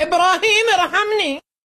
إبراهيم ارحمني